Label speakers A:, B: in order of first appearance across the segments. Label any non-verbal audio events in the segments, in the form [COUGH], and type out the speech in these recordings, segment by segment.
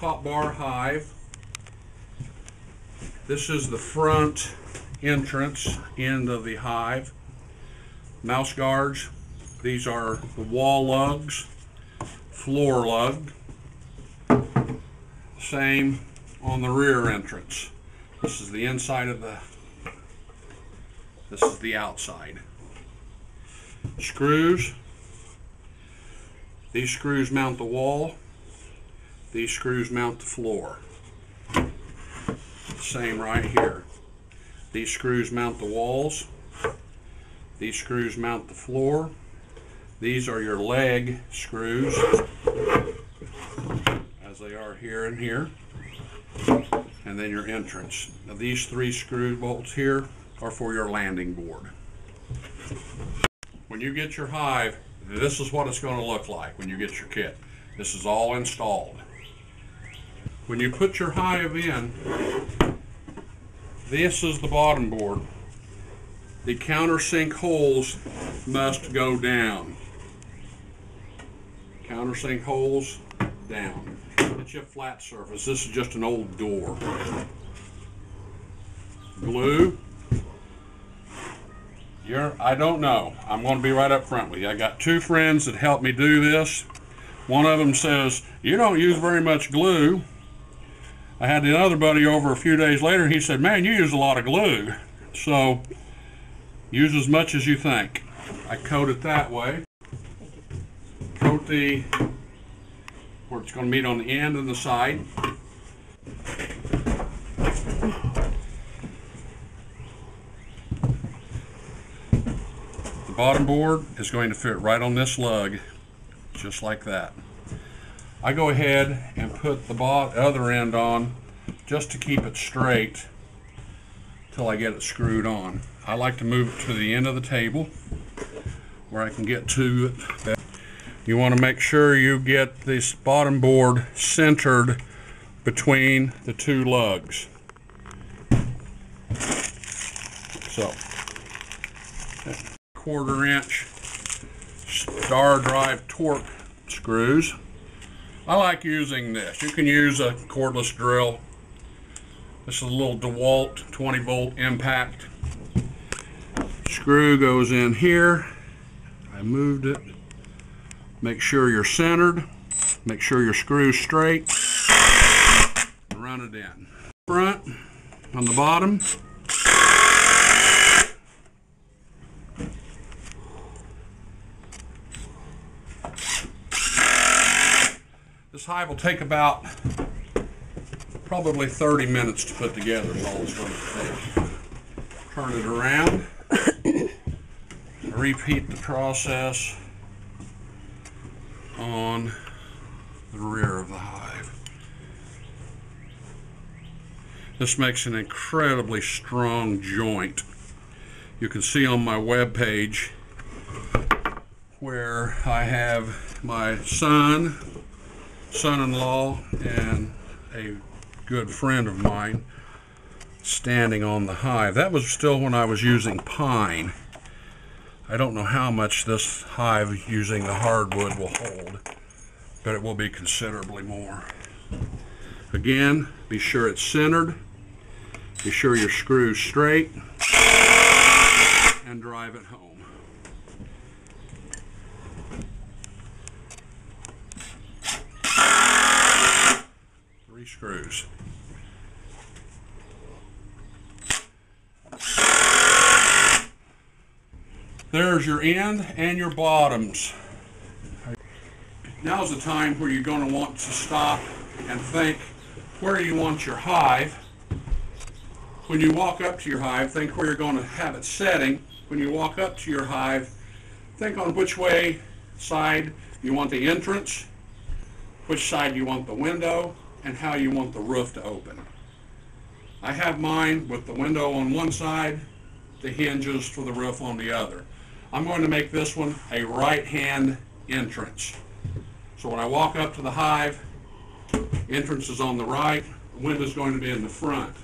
A: top bar hive. This is the front entrance end of the hive. Mouse guards. These are the wall lugs, floor lug. Same on the rear entrance. This is the inside of the, this is the outside. Screws. These screws mount the wall. These screws mount the floor. Same right here. These screws mount the walls. These screws mount the floor. These are your leg screws, as they are here and here. And then your entrance. Now these three screw bolts here are for your landing board. When you get your hive, this is what it's going to look like when you get your kit. This is all installed. When you put your hive in, this is the bottom board. The countersink holes must go down. Countersink holes down. It's a flat surface. This is just an old door. Glue. You're, I don't know. I'm going to be right up front with you. I got two friends that helped me do this. One of them says, you don't use very much glue. I had the other buddy over a few days later. And he said, man, you use a lot of glue. So use as much as you think. I coat it that way. Coat the, where it's going to meet on the end and the side. The bottom board is going to fit right on this lug, just like that. I go ahead put the other end on just to keep it straight till I get it screwed on. I like to move it to the end of the table where I can get to it. You want to make sure you get this bottom board centered between the two lugs. So, quarter inch star drive torque screws. I like using this. You can use a cordless drill. This is a little DeWalt 20 volt impact. Screw goes in here. I moved it. Make sure you're centered. Make sure your screw's straight. Run it in. Front, on the bottom. This hive will take about probably 30 minutes to put together is all it's going to take. Turn it around. Repeat the process on the rear of the hive. This makes an incredibly strong joint. You can see on my web page where I have my son son-in-law and a good friend of mine standing on the hive. That was still when I was using pine. I don't know how much this hive using the hardwood will hold, but it will be considerably more. Again, be sure it's centered. Be sure your screw's straight and drive it home. Three screws. There's your end and your bottoms. Now's the time where you're going to want to stop and think where you want your hive. When you walk up to your hive, think where you're going to have it setting. When you walk up to your hive, think on which way side you want the entrance, which side you want the window, and how you want the roof to open. I have mine with the window on one side, the hinges for the roof on the other. I'm going to make this one a right-hand entrance. So when I walk up to the hive, entrance is on the right, the window is going to be in the front.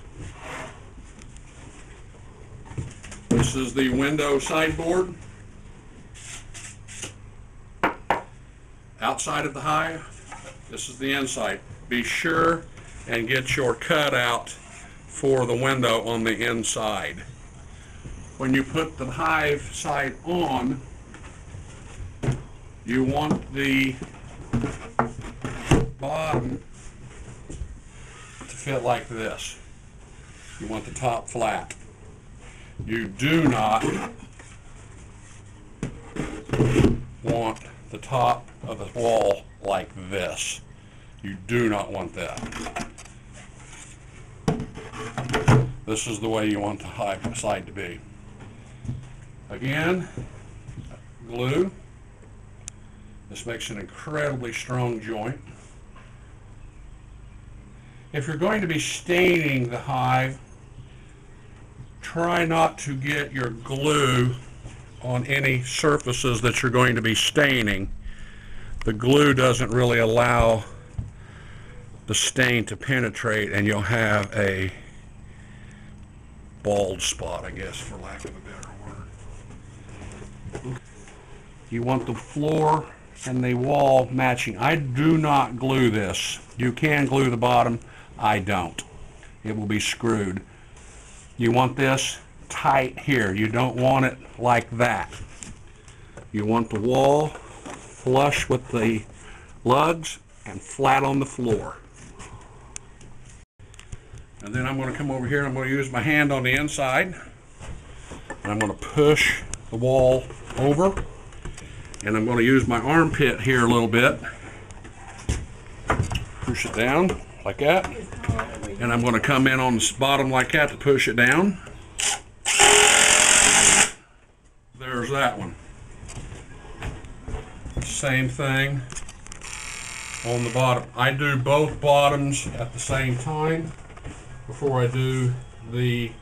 A: This is the window sideboard. Outside of the hive, this is the inside. Be sure and get your cutout for the window on the inside. When you put the hive side on, you want the bottom to fit like this. You want the top flat. You do not want the top of the wall like this. You do not want that. This is the way you want the high side to be. Again, glue. This makes an incredibly strong joint. If you're going to be staining the hive, try not to get your glue on any surfaces that you're going to be staining. The glue doesn't really allow the stain to penetrate and you'll have a bald spot, I guess, for lack of a better word. You want the floor and the wall matching. I do not glue this. You can glue the bottom. I don't. It will be screwed. You want this tight here. You don't want it like that. You want the wall flush with the lugs and flat on the floor. And then I'm going to come over here and I'm going to use my hand on the inside. And I'm going to push the wall over. And I'm going to use my armpit here a little bit. Push it down like that. And I'm going to come in on the bottom like that to push it down. There's that one. Same thing on the bottom. I do both bottoms at the same time before I do the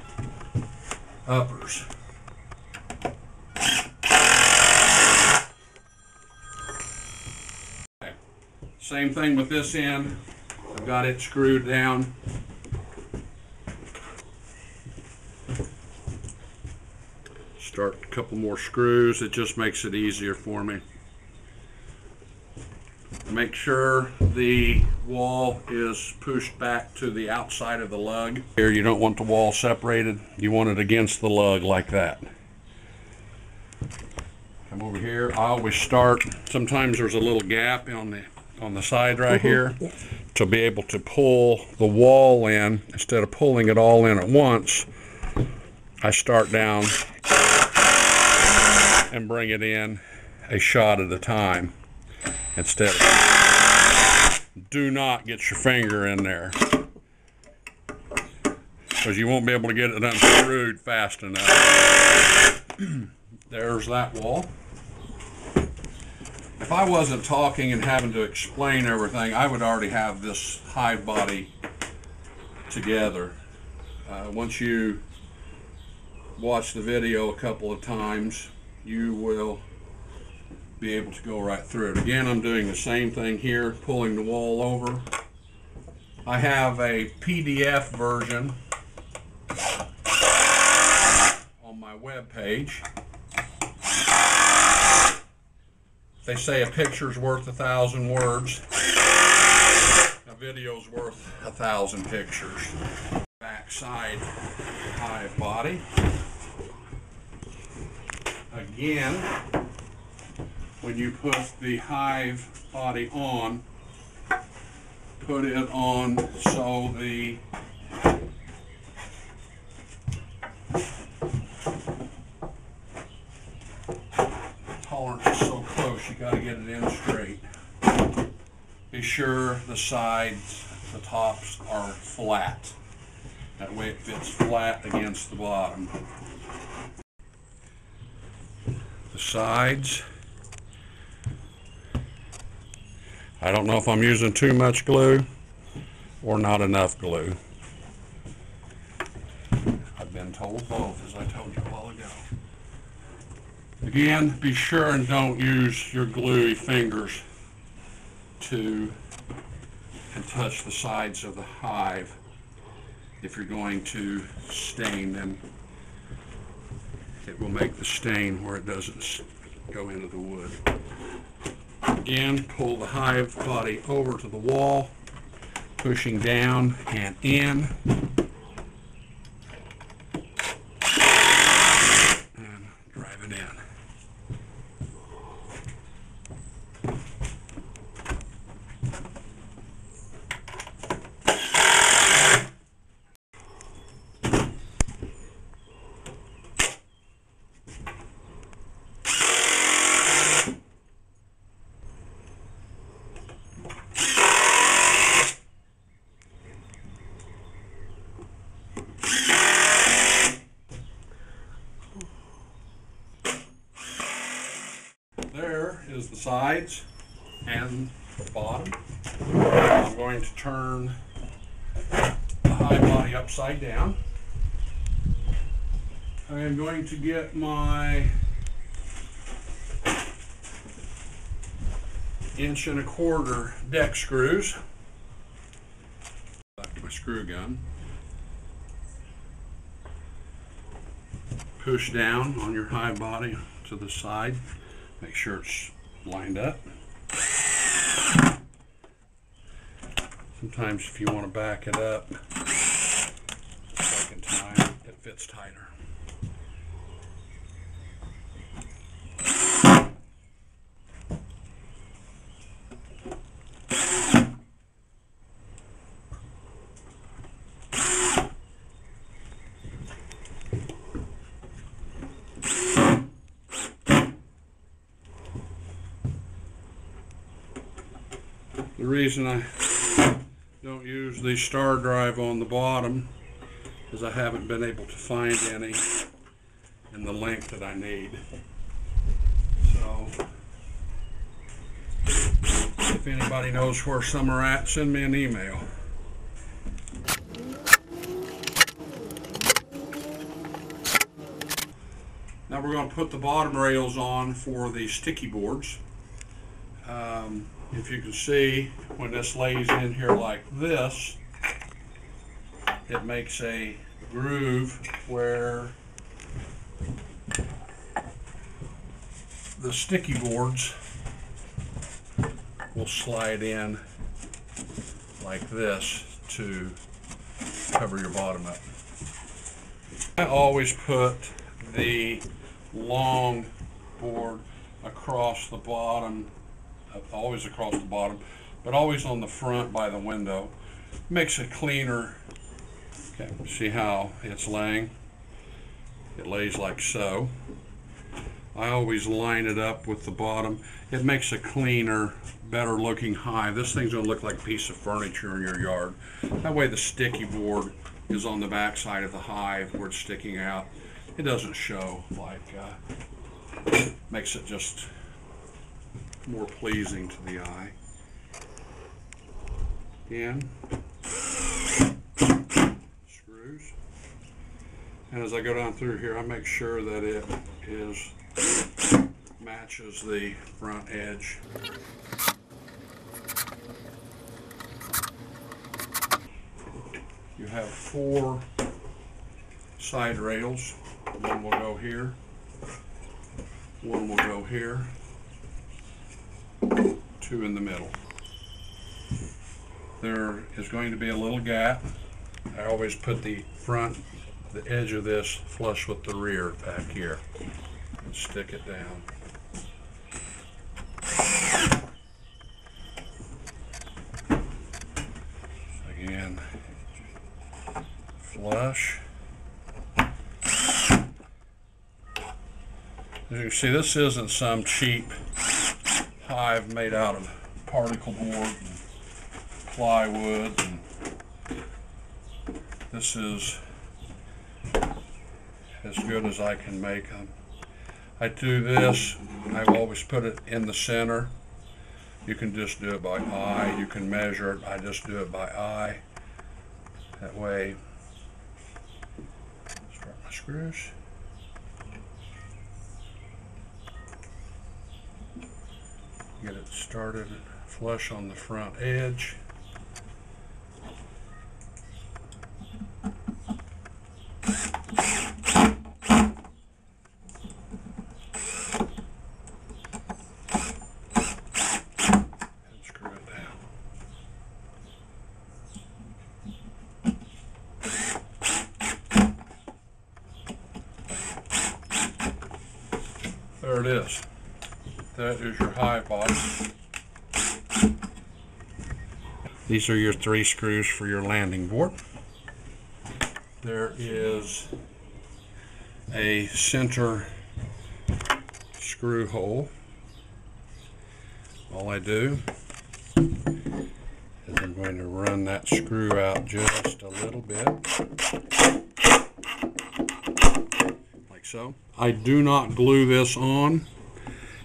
A: uppers. Same thing with this end. I've got it screwed down. Start a couple more screws. It just makes it easier for me. Make sure the wall is pushed back to the outside of the lug. Here you don't want the wall separated. You want it against the lug like that. Come over here. I always start, sometimes there's a little gap on the on the side right mm-hmm. here to be able to pull the wall in instead of pulling it all in at once. I start down and bring it in a shot at a time instead of do not get your finger in there because you won't be able to get it unscrewed fast enough. [CLEARS THROAT] There's that wall. If I wasn't talking and having to explain everything, I would already have this hive body together. Uh, once you watch the video a couple of times, you will be able to go right through it. Again, I'm doing the same thing here, pulling the wall over. I have a PDF version on my web page. They say a picture's worth a thousand words. A video's worth a thousand pictures. Back side hive body. Again, when you put the hive body on, put it on so the tolerance is so close, you gotta get it in straight. Be sure the sides, the tops are flat. That way it fits flat against the bottom. The sides. I don't know if I'm using too much glue or not enough glue. I've been told both, as I told you a while ago. Again, be sure and don't use your gluey fingers to and touch the sides of the hive if you're going to stain them. It will make the stain where it doesn't go into the wood. Again, pull the hive body over to the wall. pushing down and in. And drive it in. There is the sides and the bottom. I'm going to turn the high body upside down. I am going to get my inch and a quarter deck screws. Back my screw gun. Push down on your high body to the side. Make sure it's lined up. Sometimes if you want to back it up second time, it fits tighter. The reason I don't use the star drive on the bottom is I haven't been able to find any in the length that I need. So, if anybody knows where some are at, send me an email. Now we're going to put the bottom rails on for the sticky boards. Um, if you can see, when this lays in here like this, it makes a groove where the sticky boards will slide in like this to cover your bottom up. I always put the long board across the bottom always across the bottom, but always on the front by the window. Makes it cleaner. Okay, see how it's laying? It lays like so. I always line it up with the bottom. It makes a cleaner, better looking hive. This thing's gonna look like a piece of furniture in your yard. That way the sticky board is on the back side of the hive where it's sticking out. It doesn't show like, uh, makes it just more pleasing to the eye. In. Screws. And as I go down through here, I make sure that it is matches the front edge. You have four side rails. One will go here. One will go here two in the middle. There is going to be a little gap. I always put the front, the edge of this flush with the rear back here. And stick it down. Again, flush. As you can see, this isn't some cheap hive made out of particle board and plywood and this is as good as I can make them. I do this, I always put it in the center. You can just do it by eye, you can measure it, I just do it by eye. That way, start my screws. get it started flush on the front edge. There it is. That is your hive body. These are your three screws for your landing board. There is a center screw hole. All I do is I'm going to run that screw out just a little bit. Like so. I do not glue this on.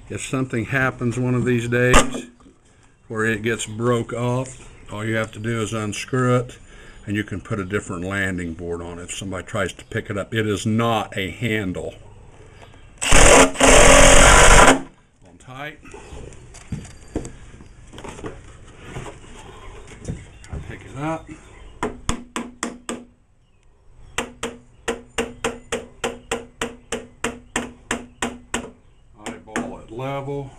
A: If something happens one of these days where it gets broke off, all you have to do is unscrew it and you can put a different landing board on it if somebody tries to pick it up. It is not a handle. On tight. I pick it up. Eyeball it level.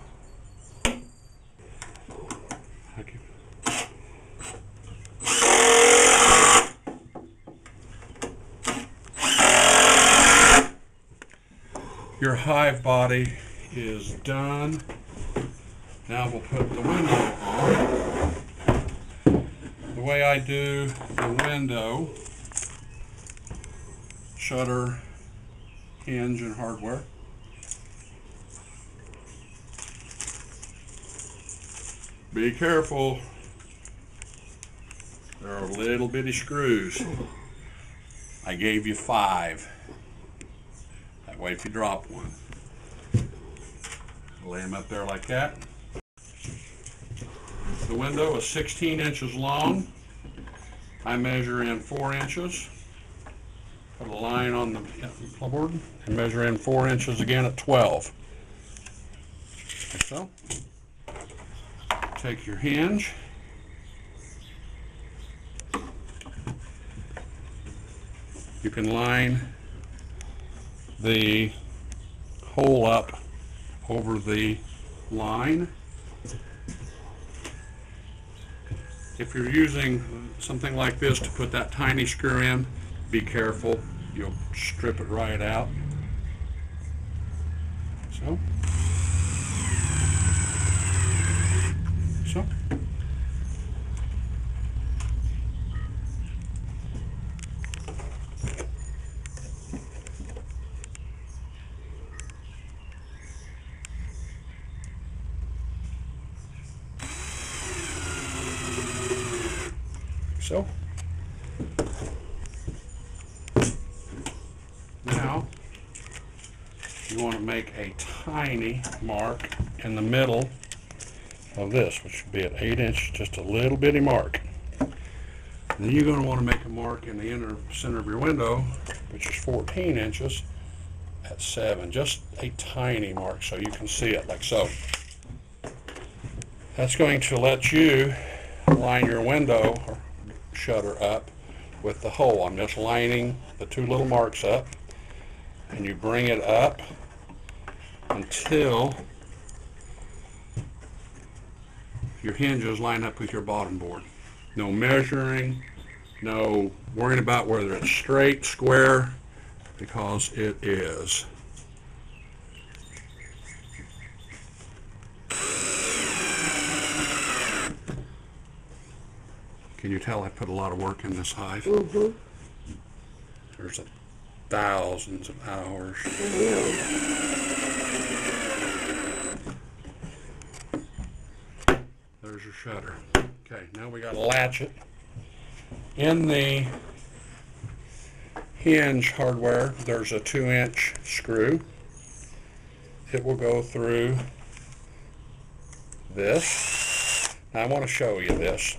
A: Your hive body is done. Now we'll put the window on. The way I do the window, shutter, hinge, and hardware. Be careful. There are little bitty screws. I gave you five. That way if you drop one, lay them up there like that. The window is 16 inches long. I measure in four inches. Put a line on the board and measure in four inches again at 12. Like so. Take your hinge. You can line the hole up over the line. If you're using something like this to put that tiny screw in, be careful. You'll strip it right out. So. So. Now, you want to make a tiny mark in the middle of this, which should be at 8 inches, just a little bitty mark. And then you're going to want to make a mark in the inner center of your window, which is 14 inches at 7. Just a tiny mark so you can see it like so. That's going to let you line your window or shutter up with the hole. I'm just lining the two little marks up and you bring it up until your hinges line up with your bottom board. No measuring, no worrying about whether it's straight, square, because it is. Can you tell I put a lot of work in this hive?
B: Mm-hmm.
A: There's a thousands of hours. There's your shutter. Okay, now we gotta latch it. In the hinge hardware, there's a two inch screw. It will go through this. Now I want to show you this.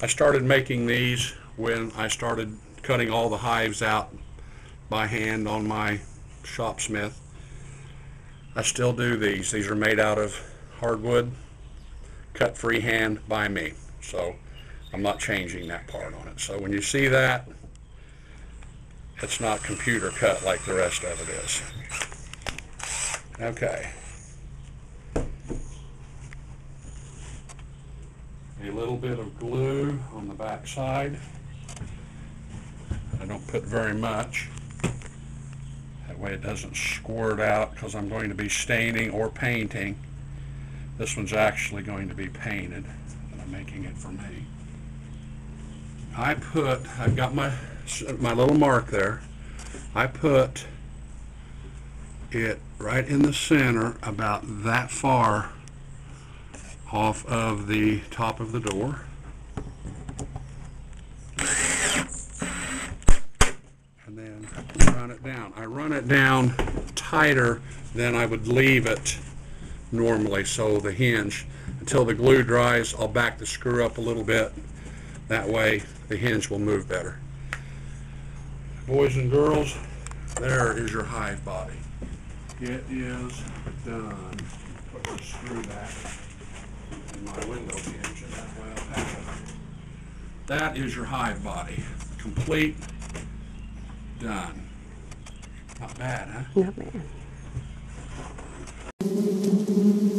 A: I started making these when I started cutting all the hives out by hand on my Shopsmith. I still do these. These are made out of hardwood, cut freehand by me. So I'm not changing that part on it. So when you see that, it's not computer cut like the rest of it is. Okay. A little bit of glue on the back side. I don't put very much. That way it doesn't squirt out because I'm going to be staining or painting. This one's actually going to be painted, and I'm making it for me. I put, I've got my, my little mark there. I put it right in the center, about that far off of the top of the door. And then run it down. I run it down tighter than I would leave it normally, so the hinge, until the glue dries, I'll back the screw up a little bit. That way, the hinge will move better. Boys and girls, there is your hive body. It is done. Put the screw back in my window hinge and that way I'll have it. That is your hive body. Complete, done. Not bad, huh?
B: Not bad. Thank you.